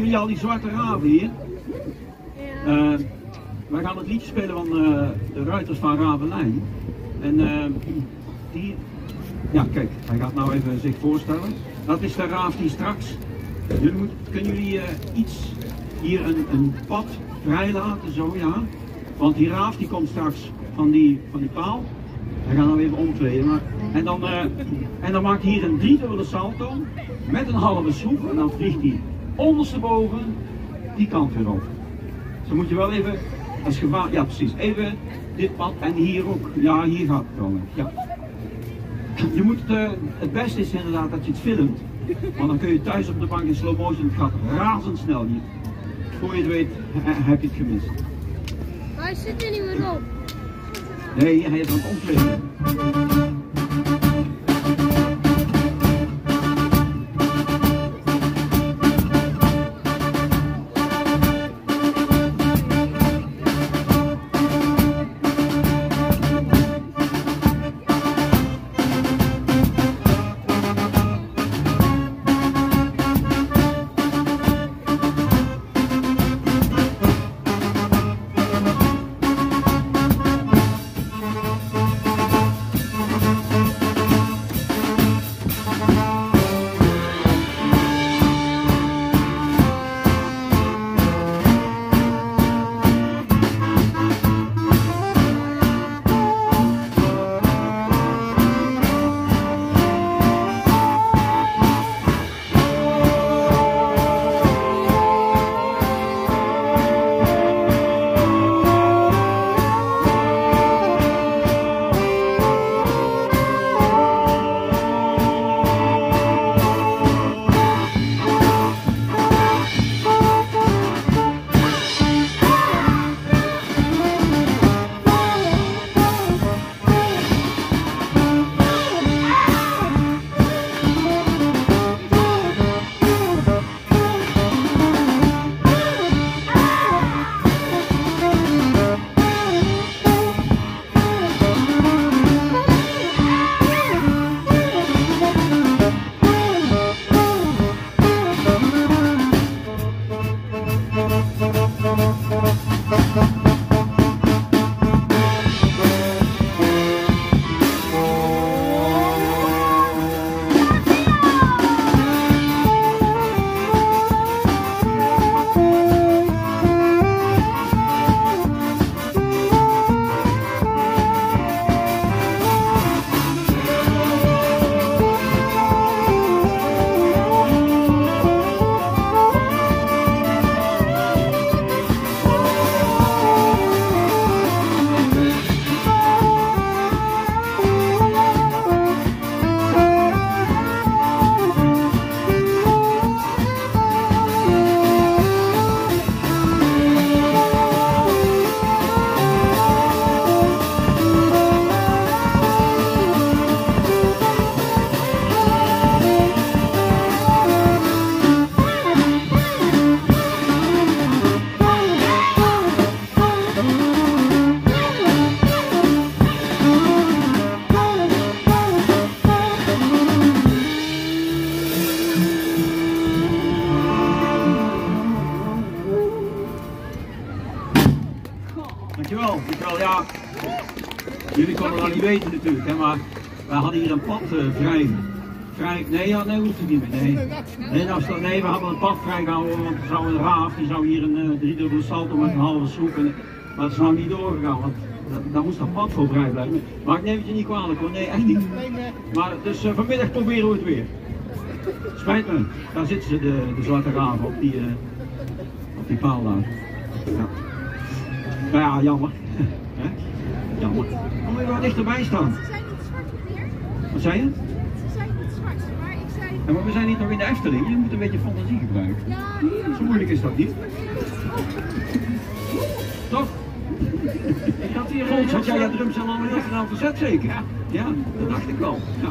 jullie al die zwarte raven hier? Ja. Eh, wij gaan het liedje spelen van eh, de ruiters van Ravelijn. En eh, die, ja kijk, hij gaat nou even zich voorstellen. Dat is de raaf die straks, jullie moet, kunnen jullie iets, hier een, een pad vrijlaten, zo ja. Want die raaf die komt straks van die, van die paal. Hij gaat nou even omkleden. Maar, en, dan, en dan maakt hij hier een driedubbele salto met een halve schroef. En dan vliegt hij ondersteboven die kant weer op. Dus dan moet je wel even, is gevaar, ja precies, even dit pad en hier ook. Ja, hier gaat het wel. Ja. Je moet het, eh, het beste is inderdaad dat je het filmt. Want dan kun je thuis op de bank in slow motion, het gaat razendsnel hier. Voor je het weet, he- heb je het gemist. Maar hij zit er niet meer op. Nee, hij is aan het omkleden. Jullie konden dat niet weten natuurlijk, hè, maar we hadden hier een pad eh, vrij. Nee, ja, nee, hoeft het niet meer. Nee, nee, nou, sta- nee we hadden een pad vrijgehouden, want er zou een raaf, die zou hier een uh, driedubbele salto met een halve soep. En, maar dat is nou niet doorgegaan, want da- daar moest dat pad voor vrij blijven. Maar ik neem het je niet kwalijk hoor, nee, echt niet. Maar dus eh, vanmiddag proberen we het weer. Spijt me, daar zitten ze, de, de zwarte raven op die, op die paal daar. Ja. Nou ja, jammer. Hè? jammer. Dan moet je wel dichterbij staan. Ze zijn niet zwart meer. Wat zei je? Ze zijn niet zwart, maar ik zei... Ja, maar we zijn hier toch in de Efteling? Je moet een beetje fantasie gebruiken. Ja, Zo moeilijk is dat niet. Toch? Ik had hier had jij je drumstel al met snel verzet zeker? Ja, dat dacht ik wel. Ja.